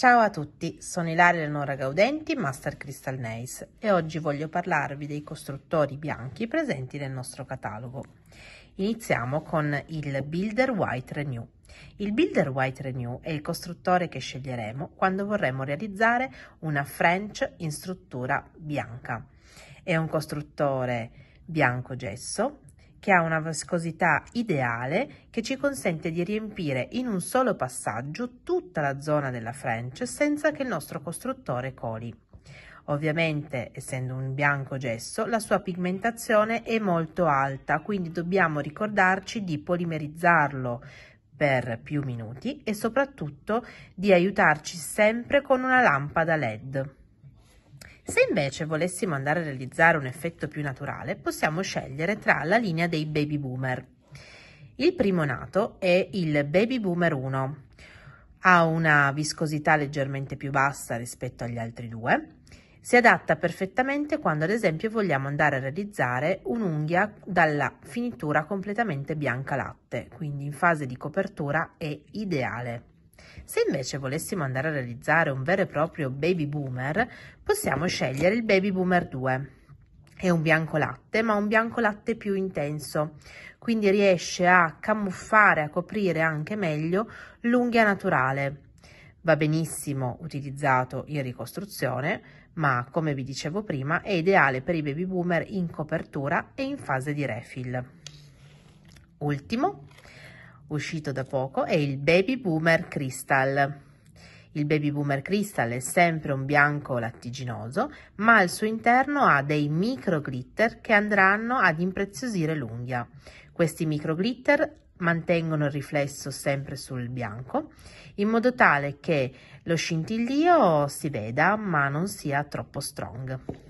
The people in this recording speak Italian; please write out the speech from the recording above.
Ciao a tutti, sono Ilaria Eleonora Gaudenti, Master Crystal Nails e oggi voglio parlarvi dei costruttori bianchi presenti nel nostro catalogo. Iniziamo con il Builder White Renew. Il Builder White Renew è il costruttore che sceglieremo quando vorremmo realizzare una French in struttura bianca. È un costruttore bianco gesso che ha una viscosità ideale che ci consente di riempire in un solo passaggio tutta la zona della French senza che il nostro costruttore coli. Ovviamente, essendo un bianco gesso, la sua pigmentazione è molto alta, quindi dobbiamo ricordarci di polimerizzarlo per più minuti e soprattutto di aiutarci sempre con una lampada LED. Se invece volessimo andare a realizzare un effetto più naturale, possiamo scegliere tra la linea dei Baby Boomer. Il primo nato è il Baby Boomer 1. Ha una viscosità leggermente più bassa rispetto agli altri due. Si adatta perfettamente quando ad esempio vogliamo andare a realizzare un'unghia dalla finitura completamente bianca latte, quindi in fase di copertura è ideale. Se invece volessimo andare a realizzare un vero e proprio baby boomer, possiamo scegliere il baby boomer 2. È un bianco latte, ma un bianco latte più intenso, quindi riesce a camuffare, a coprire anche meglio l'unghia naturale. Va benissimo utilizzato in ricostruzione, ma come vi dicevo prima è ideale per i baby boomer in copertura e in fase di refill. Ultimo, uscito da poco è il Baby Boomer Crystal. Il Baby Boomer Crystal è sempre un bianco lattiginoso, ma al suo interno ha dei micro glitter che andranno ad impreziosire l'unghia. Questi micro glitter mantengono il riflesso sempre sul bianco, in modo tale che lo scintillio si veda ma non sia troppo strong.